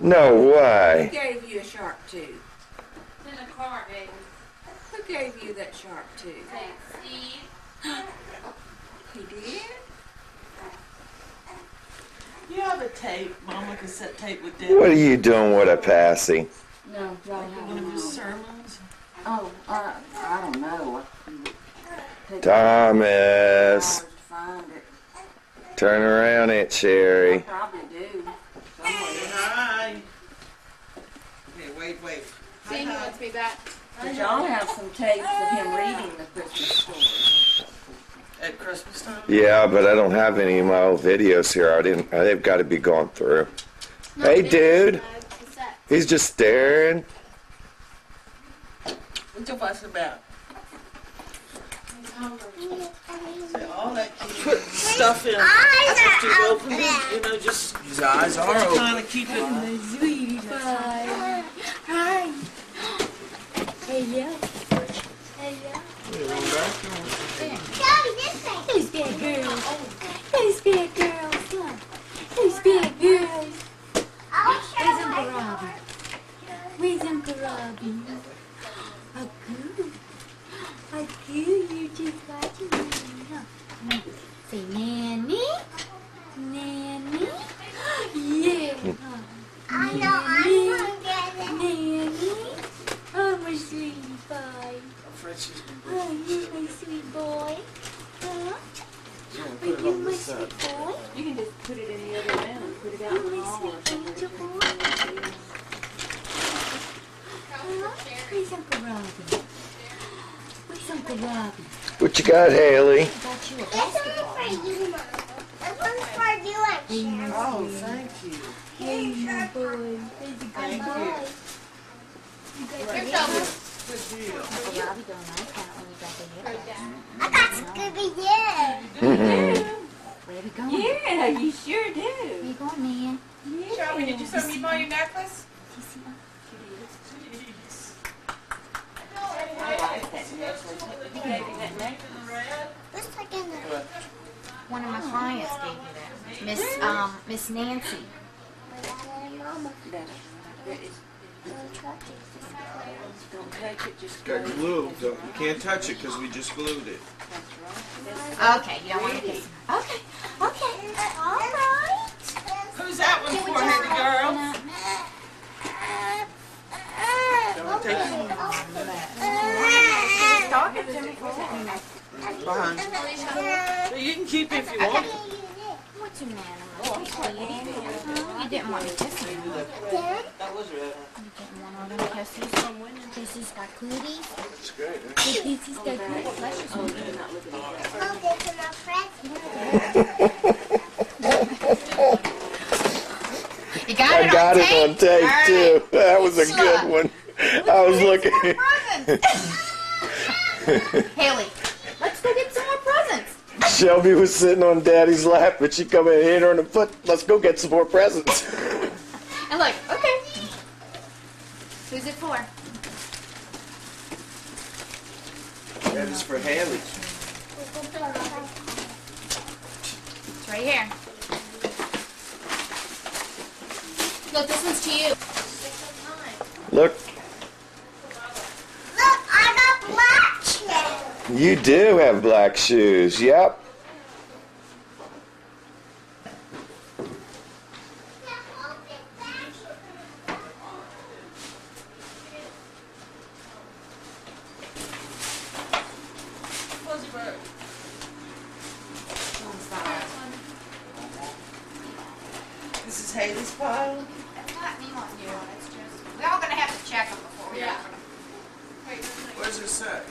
No way. Who gave you a sharp tooth? In the car, baby. Who gave you that sharp tooth? Thanks, Steve. He did? You have a tape, Mama cassette tape with What are you doing with a passy? No, right One of his sermons. Oh, uh, I don't know. Thomas. hours to find it. Turn around, Aunt I Sherry. probably do. Somewhere. Hi. Okay, wait, wait. Hi, Sandy hi. wants me back. But y'all have some tapes of him reading the Christmas story. At Christmas time? Yeah, but I don't have any of my old videos here. I didn't. They've got to be gone through. Hey, dude. Cassette. He's just staring. What you fussing about? Say all that put stuff in. Just to open it, you know, just His eyes are open. kind of keep it. Sweetie pie. Hi. Hey, yeah. Hey, yeah. Who's bad girls? Who's bad girls? Come. Who's bad girls? Where's Uncle Robbie? Where's Uncle Robbie? Agoo. Agoo, you're just watching me, huh? Say, Nanny? Nanny? Yeah. Nanny? Nanny? Oh, my sweetie pie. I'm afraid she's gonna break Oh, you my sweet boy. Huh? Are you my sweet boy? You can just put it in the other room and put it out in the You my hall or sweet angel something. boy. Huh? Where's Uncle Robbie? Where's Uncle Robbie? What you got, Haylee? I got you a basketball. Hey, my Oh, thank you. Hey, my boy. He's a good Thank boy. you. You got Right. Good deal. Uncle Robbie don't like that when you got the hair. Mhm. Where we going? Yeah, you sure Where do. you going, man? Shelby, did you send me your necklace? You see my- I like that necklace. He gave me that necklace. One of my clients gave me that. Miss Nancy. That- that is- Don't touch it, just Got glue. Don't, you can't touch it because we just glued it. Okay, you don't want to kiss. Okay, okay, all right. Who's that one for, Henry girl? Don't take it Talking to me. behind you. Can keep it if you want. What's your matter, my sweetie? Huh? You didn't want to kiss me. huh? That was red. You didn't want all them kisses. Kisses got cooties. It's great. The kisses got cooties. Let's just move You're not looking at that. You got I it got on it tape? on tape All too. right. That was a good one. I was looking. Haylee, Shelby was sitting on Daddy's lap, but she come in and hit her in the foot. Let's go get some more presents. And look, okay. Who's it for? That is for Haylee. It's right here. Look, this one's to you. Look, Look, I got black shoes. you do have black shoes. Yep. This is Haylee's pile. It's not me wanting you. It's just we're all gonna have to check them before we Where's it set?